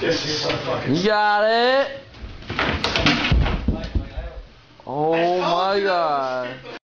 This is so fucking. You got it. Oh my god.